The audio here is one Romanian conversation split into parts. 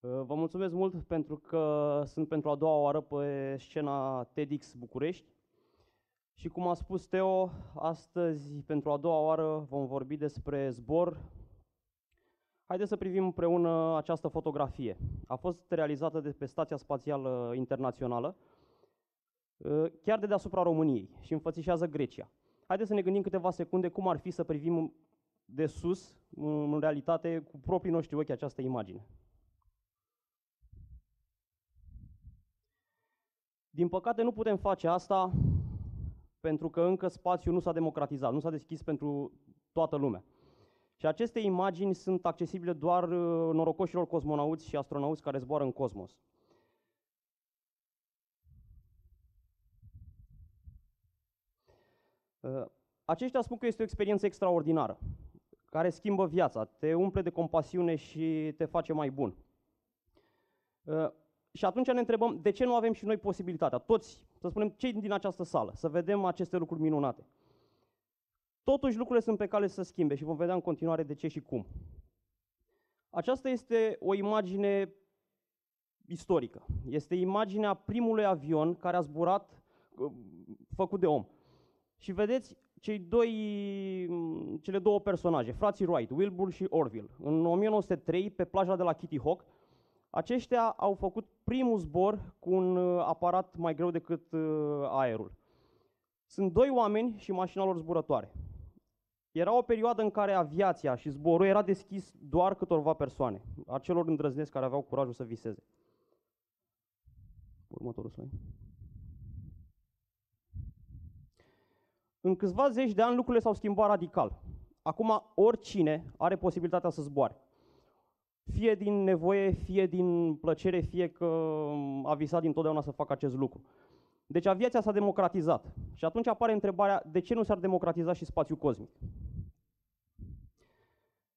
Uh, Vă mulțumesc mult pentru că sunt pentru a doua oară pe scena TEDx București. Și cum a spus Teo, astăzi, pentru a doua oară, vom vorbi despre zbor. Haideți să privim împreună această fotografie. A fost realizată de pe Stația Spațială Internațională, uh, chiar de deasupra României și înfățișează Grecia. Haideți să ne gândim câteva secunde cum ar fi să privim de sus, în realitate, cu proprii noștri ochi această imagine. Din păcate nu putem face asta pentru că încă spațiul nu s-a democratizat, nu s-a deschis pentru toată lumea. Și aceste imagini sunt accesibile doar uh, norocoșilor cosmonauți și astronauți care zboară în cosmos. Uh, Aceștia spun că este o experiență extraordinară, care schimbă viața, te umple de compasiune și te face mai bun. Uh, și atunci ne întrebăm de ce nu avem și noi posibilitatea, toți, să spunem, cei din această sală, să vedem aceste lucruri minunate. Totuși lucrurile sunt pe cale să se schimbe și vom vedea în continuare de ce și cum. Aceasta este o imagine istorică. Este imaginea primului avion care a zburat uh, făcut de om. Și vedeți cei doi, cele două personaje, frații Wright, Wilbur și Orville. În 1903, pe plaja de la Kitty Hawk, aceștia au făcut primul zbor cu un uh, aparat mai greu decât uh, aerul. Sunt doi oameni și mașina lor zburătoare. Era o perioadă în care aviația și zborul era deschis doar câtorva persoane, acelor îndrăzneți care aveau curajul să viseze. Următorul slide. În câțiva zeci de ani lucrurile s-au schimbat radical. Acum oricine are posibilitatea să zboare. Fie din nevoie, fie din plăcere, fie că a visat dintotdeauna să facă acest lucru. Deci aviația s-a democratizat. Și atunci apare întrebarea, de ce nu s-ar democratiza și spațiul cosmic?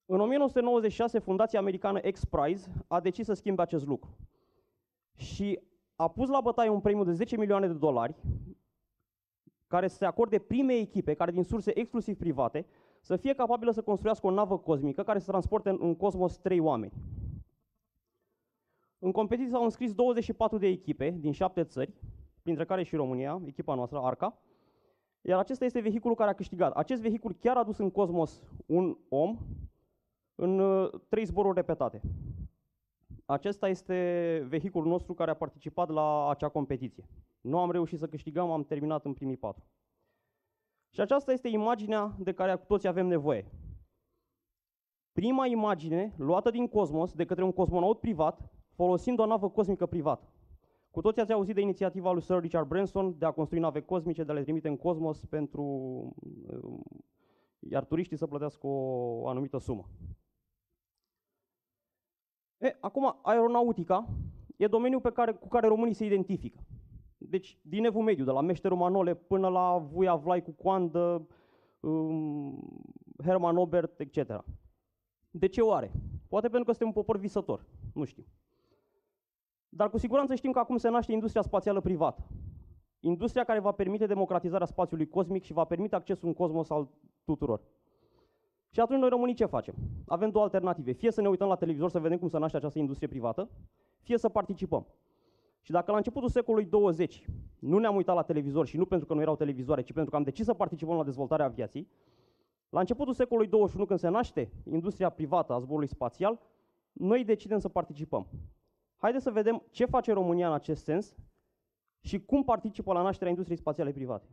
În 1996, fundația americană X-Prize a decis să schimbe acest lucru. Și a pus la bătaie un premiu de 10 milioane de dolari care să se acorde primei echipe, care din surse exclusiv private, să fie capabilă să construiască o navă cosmică care să transporte în, în cosmos trei oameni. În competiție s-au înscris 24 de echipe din șapte țări, printre care și România, echipa noastră, ARCA, iar acesta este vehiculul care a câștigat. Acest vehicul chiar a dus în cosmos un om în uh, trei zboruri repetate. Acesta este vehiculul nostru care a participat la acea competiție. Nu am reușit să câștigăm, am terminat în primii patru. Și aceasta este imaginea de care cu toți avem nevoie. Prima imagine luată din cosmos de către un cosmonaut privat, folosind o navă cosmică privată. Cu toți ați auzit de inițiativa lui Sir Richard Branson de a construi nave cosmice, de a le trimite în cosmos pentru iar turiștii să plătească o anumită sumă. E, acum, aeronautica e domeniul pe care, cu care românii se identifică. Deci, din evul mediu, de la Meșterul Manole până la Vuia Vlai cu coandă, um, Herman Obert, etc. De ce oare? Poate pentru că suntem un popor visător, nu știu. Dar cu siguranță știm că acum se naște industria spațială privată. Industria care va permite democratizarea spațiului cosmic și va permite accesul în cosmos al tuturor. Și atunci noi românii ce facem? Avem două alternative. Fie să ne uităm la televizor să vedem cum se naște această industrie privată, fie să participăm. Și dacă la începutul secolului 20 nu ne-am uitat la televizor și nu pentru că nu erau televizoare, ci pentru că am decis să participăm la dezvoltarea aviației, la începutul secolului 21, când se naște industria privată a zborului spațial, noi decidem să participăm. Haideți să vedem ce face România în acest sens și cum participă la nașterea industriei spațiale private.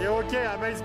E ok, am mers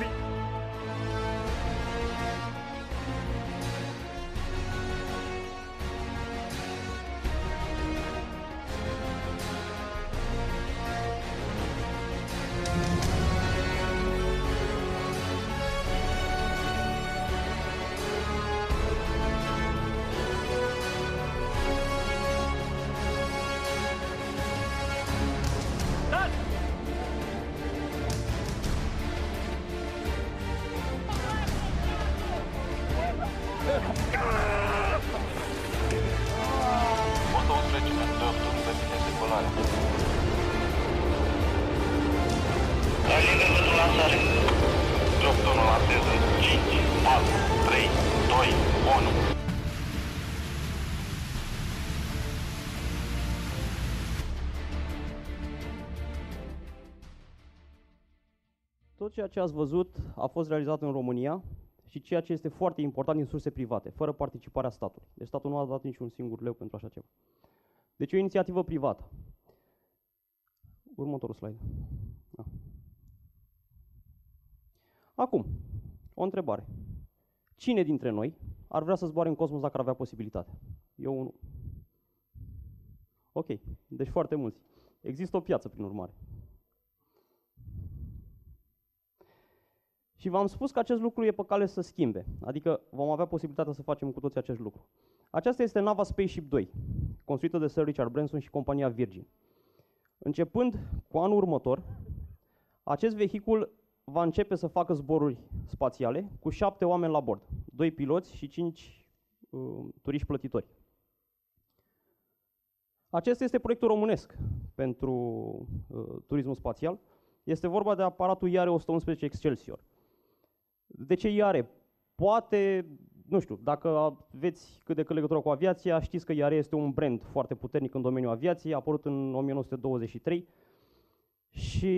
bine. Liber pentru lansare. Drop tunul lansez în 5, 4, 3, 2, 1. Tot ceea ce ați văzut a fost realizat în România și ceea ce este foarte important din surse private, fără participarea statului. Deci statul nu a dat niciun singur leu pentru așa ceva. Deci e o inițiativă privată. Următorul slide. Da. Acum, o întrebare. Cine dintre noi ar vrea să zboare în cosmos dacă ar avea posibilitate? Eu nu. Ok, deci foarte mulți. Există o piață, prin urmare. Și v-am spus că acest lucru e pe cale să schimbe, adică vom avea posibilitatea să facem cu toții acest lucru. Aceasta este nava Spaceship 2, construită de Sir Richard Branson și compania Virgin. Începând cu anul următor, acest vehicul va începe să facă zboruri spațiale cu șapte oameni la bord, doi piloți și cinci uh, turiști plătitori. Acesta este proiectul românesc pentru uh, turismul spațial. Este vorba de aparatul IARE 111 Excelsior. De ce IARE? Poate, nu știu, dacă aveți cât de cât legătură cu aviația, știți că IARE este un brand foarte puternic în domeniul aviației, a apărut în 1923 și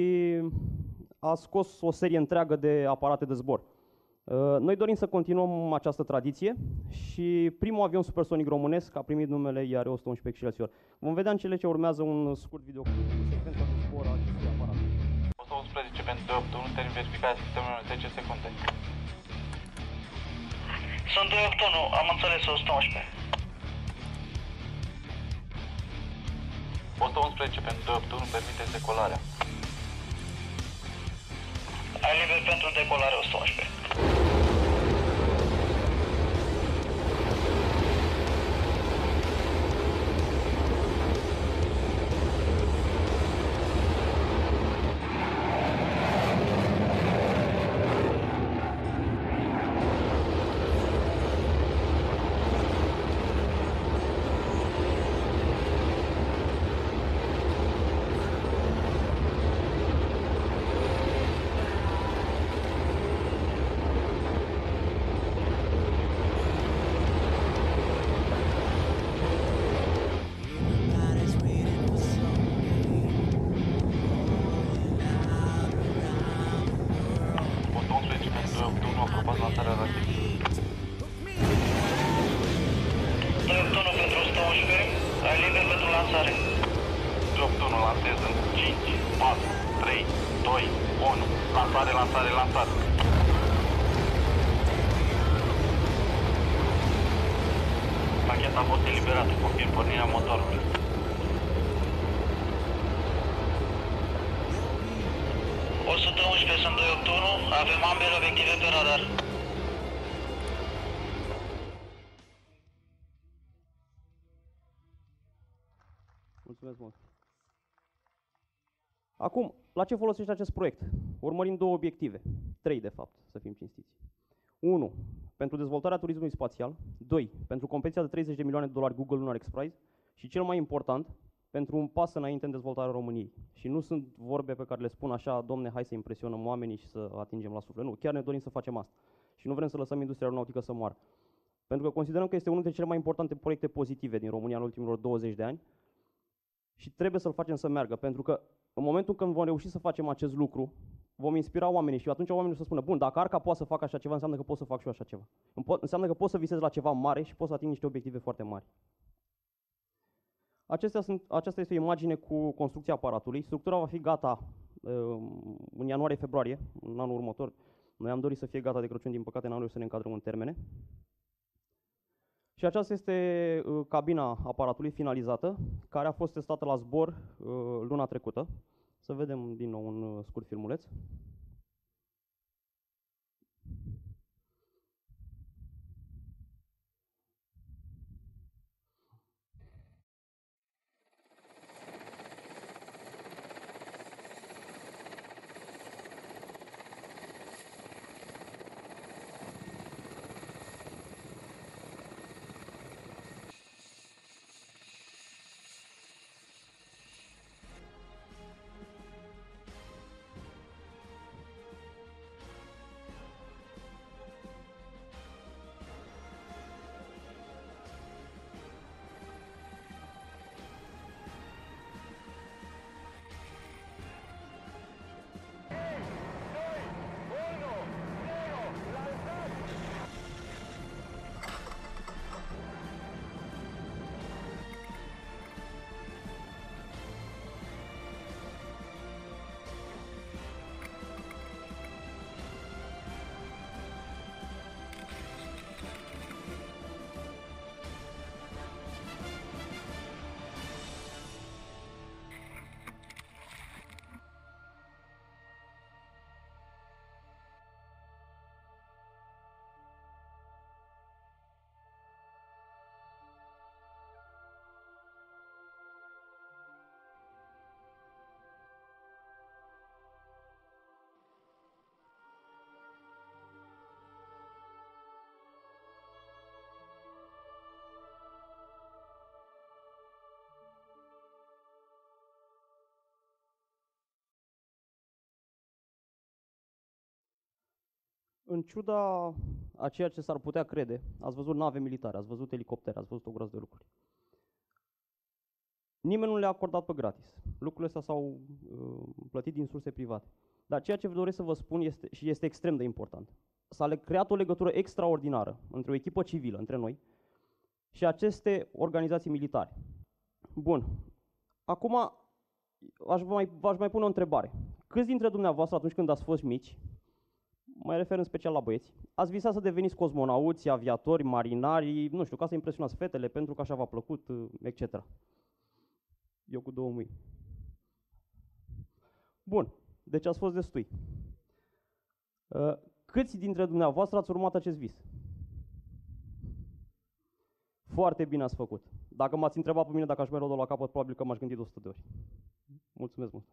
a scos o serie întreagă de aparate de zbor. Uh, Noi dorim să continuăm această tradiție și primul avion supersonic românesc a primit numele IAR 111 Excelsior. Vom vedea în cele ce urmează un scurt videoclip cu secvența de zbor a acestui aparat. 111 pentru 8, 1 termin verificarea sistemelor 10 secunde. Sunt 281, am înțeles 111. 111 pentru 8, 1 permite decolarea. Ai liber pentru decolare 111. Lansare, lansare, lansare. Racheta a fost eliberată, confirm pornirea motorului. O 111 sunt 281, avem ambele obiective pe radar. Mulțumesc mult! Acum, la ce folosește acest proiect? Urmărim două obiective, trei de fapt, să fim cinstiți. 1. Pentru dezvoltarea turismului spațial. 2. Pentru competiția de 30 de milioane de dolari Google Lunar X Prize. Și cel mai important, pentru un pas înainte în dezvoltarea României. Și nu sunt vorbe pe care le spun așa, domne, hai să impresionăm oamenii și să atingem la suflet. Nu, chiar ne dorim să facem asta. Și nu vrem să lăsăm industria aeronautică să moară. Pentru că considerăm că este unul dintre cele mai importante proiecte pozitive din România în ultimilor 20 de ani și trebuie să-l facem să meargă, pentru că în momentul când vom reuși să facem acest lucru, vom inspira oamenii și atunci oamenii o să spună, bun, dacă Arca poate să facă așa ceva, înseamnă că pot să fac și eu așa ceva. Îmi pot- Înseamnă că pot să visez la ceva mare și pot să ating niște obiective foarte mari. Acestea sunt, aceasta este o imagine cu construcția aparatului. Structura va fi gata în ianuarie-februarie, în anul următor. Noi am dorit să fie gata de Crăciun, din păcate n-am reușit să ne încadrăm în termene. Și aceasta este uh, cabina aparatului finalizată, care a fost testată la zbor uh, luna trecută. Să vedem din nou un uh, scurt filmuleț. În ciuda a ceea ce s-ar putea crede, ați văzut nave militare, ați văzut elicoptere, ați văzut o groază de lucruri. Nimeni nu le-a acordat pe gratis. Lucrurile astea s-au uh, plătit din surse private. Dar ceea ce doresc să vă spun este, și este extrem de important. S-a creat o legătură extraordinară între o echipă civilă, între noi, și aceste organizații militare. Bun. Acum aș mai, aș mai pune o întrebare. Câți dintre dumneavoastră, atunci când ați fost mici, mai refer în special la băieți, ați visat să deveniți cosmonauți, aviatori, marinari, nu știu, ca să impresionați fetele pentru că așa v-a plăcut, etc. Eu cu două mâini. Bun, deci ați fost destui. Uh, câți dintre dumneavoastră ați urmat acest vis? Foarte bine ați făcut. Dacă m-ați întrebat pe mine dacă aș mai la capăt, probabil că m-aș gândi de 100 de ori. Mulțumesc mult!